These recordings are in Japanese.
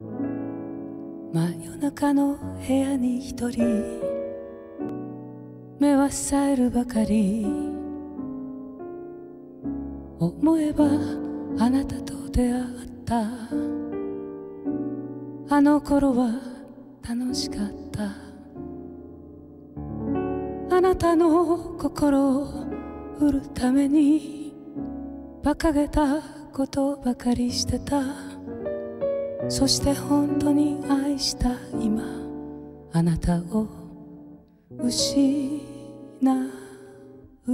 真夜中の部屋に一人。目は冴えるばかり。思えばあなたと出会った。あの頃は楽しかった。あなたの心を売るために馬鹿げたことばかりしてた。そして本当に愛した今あなたを失う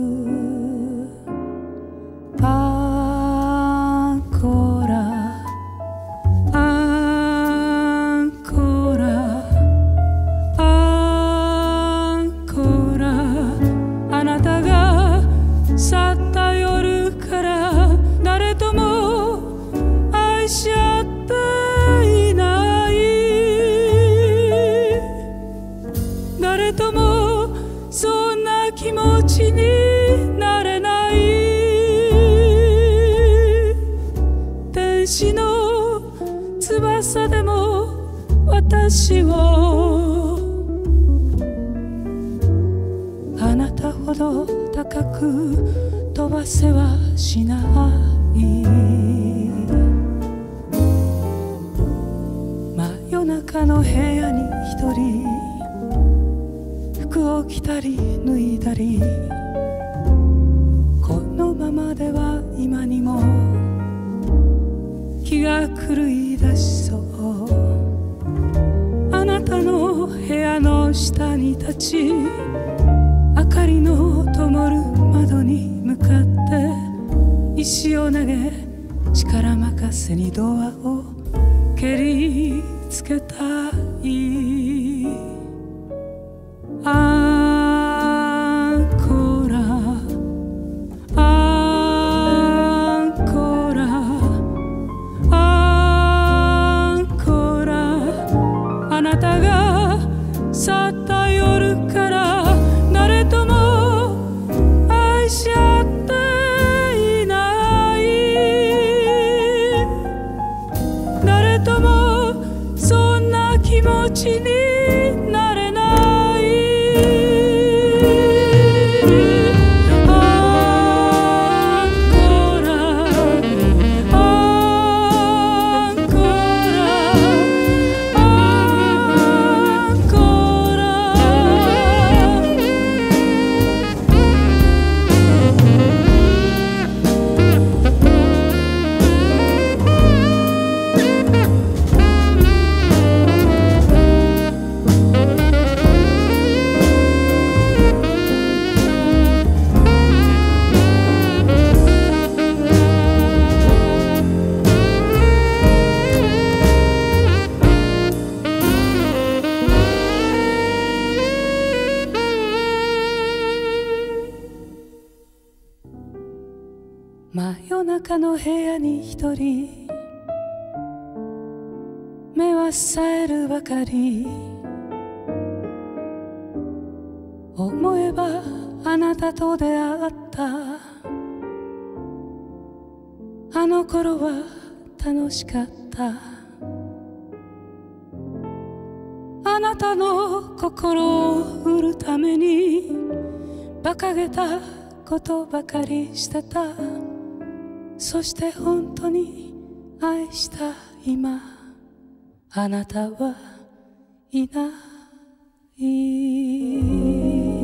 アンコラアンコラアンコラあなたが去った夜から誰とも愛し合気持ちになれない天使の翼でも私をあなたほど高く飛ばせはしない。真夜中の部屋に一人服を着たり脱いだりこのままでは今にも気が狂い出しそう。あなたの部屋の下に立ち明かりの灯る窓に向かって石を投げ力任せにドアを蹴りつけたい。ともそんな気持ちに真夜中の部屋に一人。目は冴えるばかり。思えばあなたと出会った。あの頃は楽しかった。あなたの心を売るために馬鹿げたことばかりしてた。そして本当に愛した今あなたはいない。